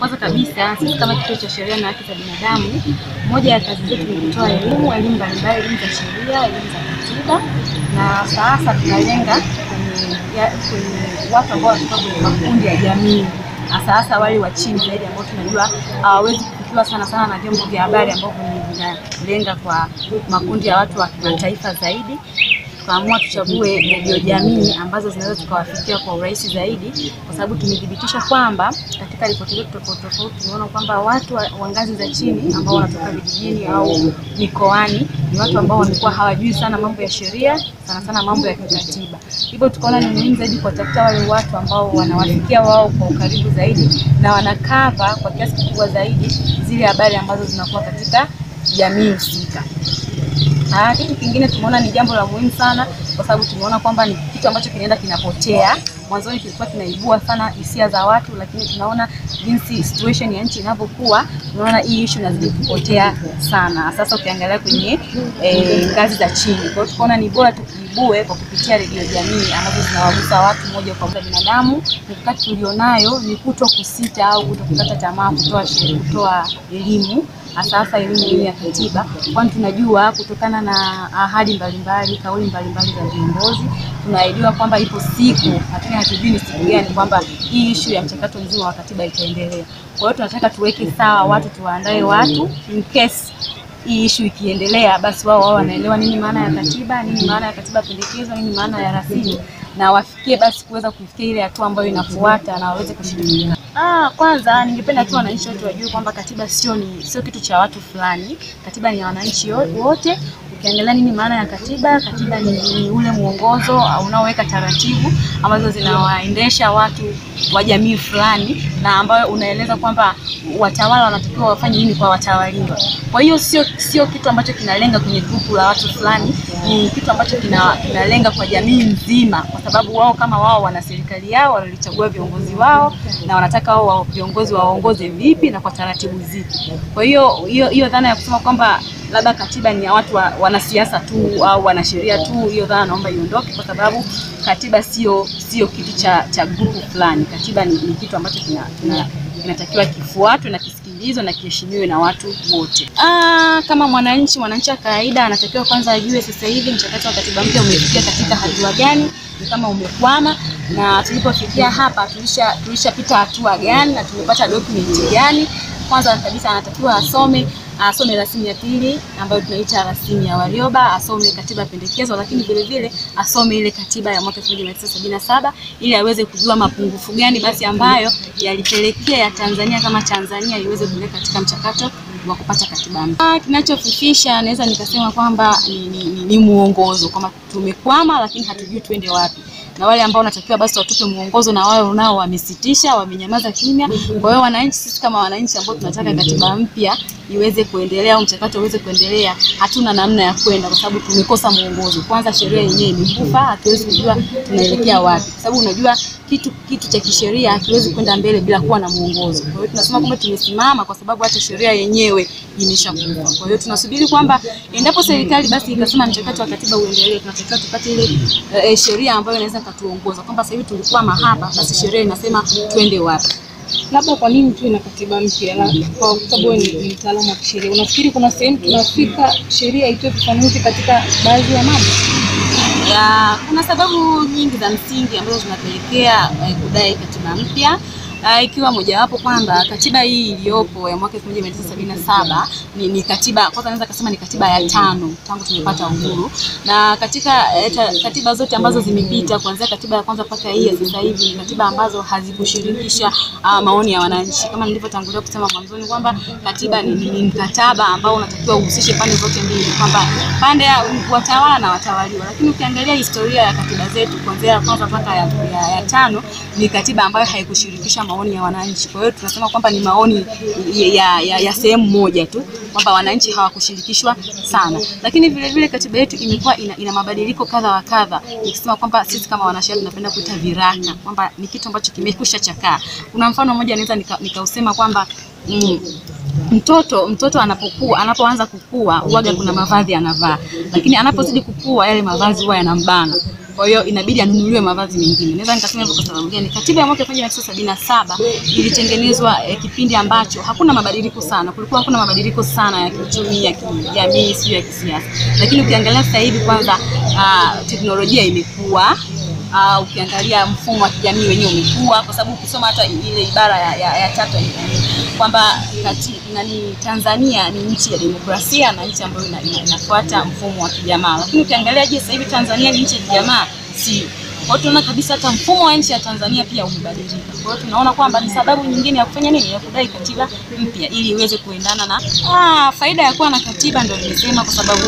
kwanza kabisa sisi kama Kituo cha Sheria na Haki za Binadamu, moja ya kazi zetu ni kutoa elimu, elimu mbalimbali, elimu za sheria, elimu za katiba, na sasa tunalenga kwenye, watu ambao wanatoka kwenye makundi ya jamii, na sasa wale wa chini zaidi ambao tunajua hawawezi kufikiwa sana sana na vyombo vya habari ambavyo vinalenga kwa makundi ya watu wa kimataifa zaidi tukaamua tuchague redio jamii ambazo zinaweza tukawafikia kwa urahisi zaidi, kwa sababu tumethibitisha kwamba katika ripoti zetu tofauti tofauti tumeona kwamba watu wa, ngazi za chini ambao wanatoka vijijini au mikoani ni watu ambao wamekuwa hawajui sana mambo ya sheria, sana sana mambo ya kikatiba. Hivyo tukaona ni muhimu zaidi kuwatafuta wale watu ambao wanawafikia wao kwa ukaribu zaidi na wanakava kwa kiasi kikubwa zaidi zile habari ambazo zinakuwa katika jamii husika. Ah, kitu kingine tumeona ni jambo la muhimu sana kwa sababu tumeona kwamba ni kitu ambacho kinaenda kinapotea. Mwanzoni kilikuwa kinaibua sana hisia za watu, lakini tunaona jinsi situation ya nchi inavyokuwa, tunaona hii issue inazidi kupotea sana, sasa ukiangalia kwenye ngazi e, za chini. Kwa hiyo tukaona ni bora tukiibue kwa kupitia redio jamii ambazo zinawagusa watu moja kwa moja binadamu. Mikakati tulionayo ni kuto kusita au kuto kukata tamaa kutoa kutoa elimu hasa hasa elimu hii ya katiba, kwani tunajua kutokana na ahadi mbalimbali, kauli mbalimbali za viongozi, tunaahidiwa kwamba ipo siku, lakini hatujui ni siku gani, kwamba hii ishu ya mchakato mzima wa katiba itaendelea. Kwa hiyo tunataka tuweke sawa watu, tuwaandae watu in case hii ishu ikiendelea, basi wao wao wanaelewa nini maana ya katiba, nini maana ya katiba pendekezo, nini maana ya rasimu, na wafikie basi kuweza kufikia ile hatua ambayo inafuata na waweze kushiriki. Ah, kwanza ningependa tu wananchi wote wajue kwamba katiba sio ni sio kitu cha watu fulani. Katiba ni ya wananchi wote. Ukiangalia nini maana ya katiba, katiba ni, ule mwongozo unaoweka taratibu ambazo zinawaendesha watu wa jamii fulani na ambayo unaeleza kwamba watawala wanatakiwa wafanye nini kwa watawaliwa. Kwa hiyo sio sio kitu ambacho kinalenga kwenye grupu la watu fulani, ni kitu ambacho kina, kinalenga kwa jamii nzima, kwa sababu wao kama wao wana serikali yao, walichagua viongozi wao na wanataka wao viongozi waongoze vipi na kwa taratibu zipi. Kwa hiyo hiyo dhana ya kusema kwamba labda katiba ni ya watu wa, wanasiasa tu au wanasheria tu, hiyo dhana naomba iondoke, kwa sababu katiba sio sio kitu cha cha grupu fulani. Katiba ni, ni kitu ambacho kinatakiwa kina inatakiwa kifuatwe na kisikilizwe na kiheshimiwe na watu wote. Ah, kama mwananchi mwananchi wa kawaida anatakiwa kwanza ajue sasa hivi mchakato wa katiba mpya umefikia katika hatua gani, ni kama umekwama, na tulipofikia hapa tulisha tulishapita hatua gani na tumepata dokumenti gani. Kwanza kabisa anatakiwa asome asome rasimu ya pili ambayo tunaita rasimu ya Warioba, asome katiba pendekezo, lakini vile vile asome ile katiba ya mwaka 1977 ili aweze kujua mapungufu gani basi ambayo yalipelekea ya Tanzania kama Tanzania iweze kuingia katika mchakato wa kupata katiba mpya. Ah, Kinachofifisha naweza nikasema kwamba ni, ni, ni, ni muongozo kwamba tumekwama, lakini hatujui tuende wapi na wale ambao wanatakiwa basi watupe mwongozo na wao nao wamesitisha, wamenyamaza kimya. Kwa hiyo wananchi, sisi kama wananchi ambao tunataka katiba mpya iweze kuendelea au mchakato uweze kuendelea, hatuna namna ya kwenda kwa sababu tumekosa mwongozo. Kwanza sheria yenyewe imekufa, hatuwezi kujua tunaelekea wapi, kwa sababu unajua kitu kitu cha kisheria hakiwezi kwenda mbele bila kuwa na mwongozo. Kwa hiyo tunasema kwamba tumesimama kwa sababu hata sheria yenyewe imeshakufa. Kwa hiyo tunasubiri kwamba endapo serikali basi ikasema mchakato wa katiba uendelee, tunatakiwa tupate ile e, sheria ambayo inaweza katuongoza kwamba sasa hivi tulikwama hapa, basi sheria inasema twende wapi. Labda kwa nini tu ina katiba mpya? Na kwa sababu ni mtaalamu wa kisheria, unafikiri kuna sehemu tunafika sheria itoe ufafanuzi katika baadhi ya mambo? Ya kuna sababu nyingi za msingi ambazo zinapelekea eh, kudai katiba mpya uh, ikiwa mojawapo kwamba katiba hii iliyopo ya mwaka 1977 ni, ni katiba kwanza naweza kusema ni katiba ya tano tangu tumepata uhuru, na katika eh, katiba zote ambazo zimepita kuanzia katiba ya kwanza mpaka hii ya sasa hivi ni katiba ambazo hazikushirikisha uh, maoni ya wananchi, kama nilivyotangulia kusema mwanzoni kwamba katiba ni, ni, ni mkataba ambao unatakiwa uhusishe pande zote mbili, kwamba pande ya watawala na watawaliwa. Lakini ukiangalia historia ya katiba zetu kuanzia ya kwanza mpaka ya, ya, ya tano ni katiba ambayo haikushirikisha maoni ya wananchi. Kwa hiyo tunasema kwamba ni maoni ya, ya, ya, sehemu moja tu, kwamba wananchi hawakushirikishwa sana. Lakini vile vile katiba yetu imekuwa ina, ina mabadiliko kadha wa kadha, nikisema kwamba sisi kama wanasheria tunapenda kuita viraka, kwamba ni kitu ambacho kimekusha chakaa. Kuna mfano mmoja naweza nikausema nika kwamba mm, mtoto mtoto anapokuwa anapoanza kukua uwaga kuna mavazi anavaa, lakini anapozidi kukua yale mavazi huwa yanambana. Kwa hiyo inabidi anunuliwe mavazi mengine. Naweza nikasema hivyo kwa sababu gani? Katiba ya mwaka 1977 ilitengenezwa eh, kipindi ambacho hakuna mabadiliko sana, kulikuwa hakuna mabadiliko sana ya kiuchumi, ya kijamii, sio ya kisiasa. Lakini ukiangalia sasa hivi kwanza, uh, teknolojia imekuwa Uh, ukiangalia mfumo wa kijamii wenyewe umekuwa, kwa sababu ukisoma hata ile ibara ya, ya, ya tatu kwamba nani Tanzania ni nchi ya demokrasia na nchi ambayo ina, ina, inafuata mfumo wa kijamaa. Lakini ukiangalia je, sasa hivi Tanzania ni nchi ya kijamaa? Si. Kwa hiyo tunaona kabisa hata mfumo wa nchi ya Tanzania pia umebadilika. Kwa hiyo tunaona kwamba ni sababu nyingine ya kufanya nini, ya kudai katiba mpya ili iweze kuendana na ah, faida ya kuwa na katiba. Ndio nimesema kwa sababu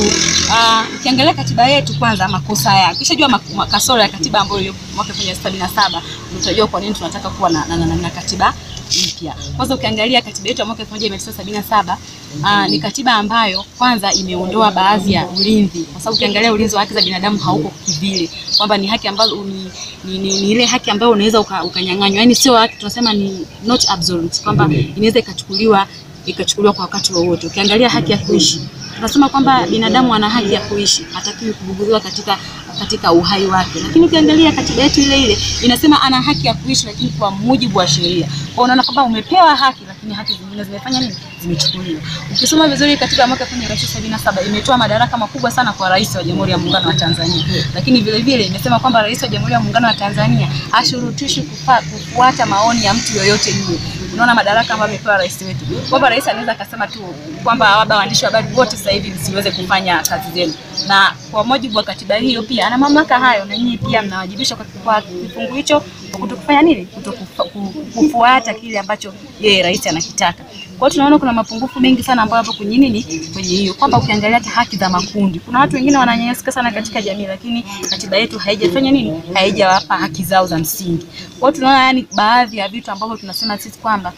ah, ukiangalia katiba yetu kwanza, makosa yake, ukishajua kasoro ya katiba ambayo mwaka 1977 utajua kwa nini tunataka kuwa na, na, na, na, na katiba mpya. Kwanza ukiangalia katiba yetu ya mwaka 1977 uh, ni katiba ambayo kwanza imeondoa baadhi ya ulinzi, kwa sababu ukiangalia ulinzi wa haki za binadamu hauko kivile, kwamba ni haki ambazo ni, ni, ni, ni ile haki ambayo unaweza ukanyang'anywa, uka yani sio haki tunasema ni not absolute, kwamba inaweza ikachukuliwa ikachukuliwa kwa wakati wowote. Ukiangalia haki ya kuishi. Tunasema kwamba binadamu ana haki ya kuishi, hatakiwi kubuguziwa katika katika uhai wake. Lakini ukiangalia katiba yetu ile ile inasema ana haki ya kuishi, lakini kwa mujibu wa sheria. Kwa unaona kwamba umepewa haki, lakini haki zingine zimefanya nini? Zimechukuliwa. Ukisoma vizuri katiba ya mwaka 1977 imetoa madaraka makubwa sana kwa rais wa Jamhuri ya Muungano wa Tanzania, lakini vile vile imesema kwamba rais wa Jamhuri ya Muungano wa Tanzania ashurutishi kufuata maoni ya mtu yoyote yule. Unaona madaraka ambayo amepewa rais wetu, kwamba rais anaweza akasema tu kwamba labda waandishi wa habari wote sasa hivi msiweze kufanya kazi zenu, na kwa mujibu wa katiba hiyo pia ana mamlaka hayo, na nyinyi pia mnawajibishwa kwa kifungu hicho kwa kutokufanya nini, kutokufuata kile ambacho yeye rais anakitaka. Kwa hiyo tunaona kuna mapungufu mengi sana ambayo hapo kwenye nini, kwenye hiyo kwamba ukiangalia hata haki za makundi, kuna watu wengine wananyanyasika sana katika jamii, lakini katiba yetu haijafanya nini, haijawapa haki zao za msingi. Kwa hiyo tunaona yani baadhi ya vitu ambavyo tunasema sisi kwamba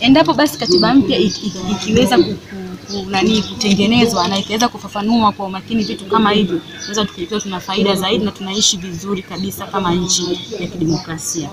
endapo basi katiba mpya ikiweza nani kutengenezwa na ikaweza kufafanua kwa umakini vitu kama hivyo, tunaweza tukiwa tuna faida zaidi na tunaishi vizuri kabisa kama nchi ya kidemokrasia.